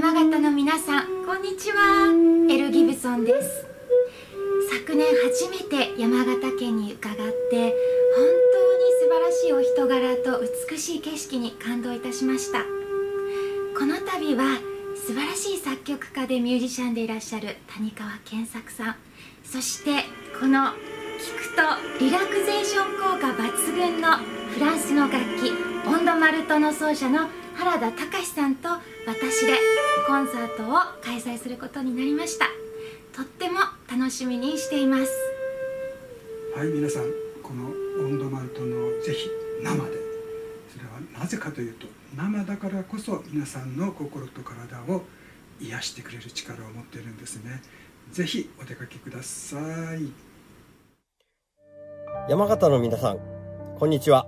山形の皆さんこんにちは。エル・ギブソンです。昨年初めて山形県に伺って本当に素晴らしいお人柄と美しい景色に感動いたしました。この度は素晴らしい作曲家でミュージシャンでいらっしゃる谷川健作さん。そしてこの聴くとリラクゼーション効果抜群のフランスの楽器オンド・マルトの奏者の原田隆さんと私でコンサートを開催することになりました。とっても楽しみにしています。はい皆さんこのオンドマルトのぜひ生で。それはなぜかというと生だからこそ皆さんの心と体を癒してくれる力を持っているんですね。ぜひお出かけください。山形の皆さんこんにちは。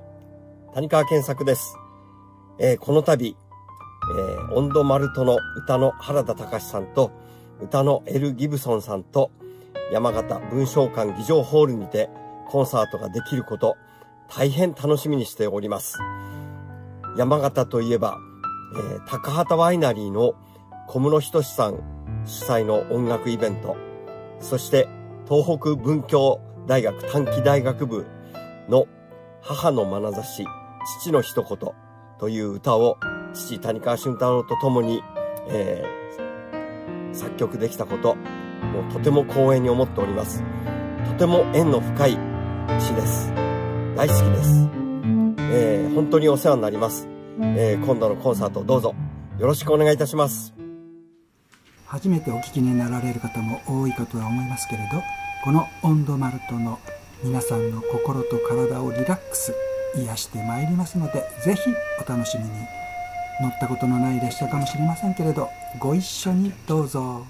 谷川健作です、えー、この度、えー、オンドマルトの歌の原田隆さんと歌のエル・ギブソンさんと山形文章館議場ホールにてコンサートができること大変楽しみにしております。山形といえば、えー、高畑ワイナリーの小室仁さん主催の音楽イベント、そして東北文教大学短期大学部の母の眼差し、父の一言という歌を父谷川俊太郎と共に、えー、作曲できたこと、もうとても光栄に思っております。とても縁の深い詩です。大好きです。えー、本当にお世話になります。えー、今度のコンサートどうぞよろしくお願いいたします。初めてお聞きになられる方も多いかとは思いますけれど、この温度マルトの皆さんの心と体をリラックス、癒してまいりますので、ぜひお楽しみに。乗ったことのない列車かもしれませんけれど、ご一緒にどうぞ。